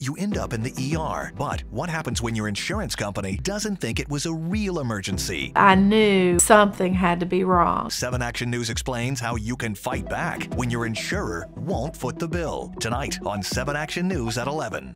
you end up in the ER. But what happens when your insurance company doesn't think it was a real emergency? I knew something had to be wrong. 7 Action News explains how you can fight back when your insurer won't foot the bill. Tonight on 7 Action News at 11.